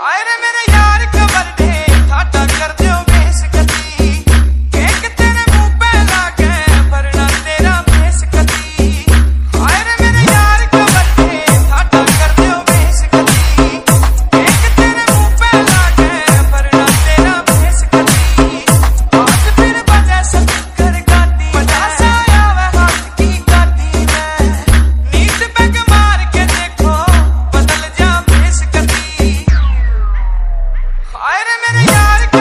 Iron Man! हाय रे मेरे यार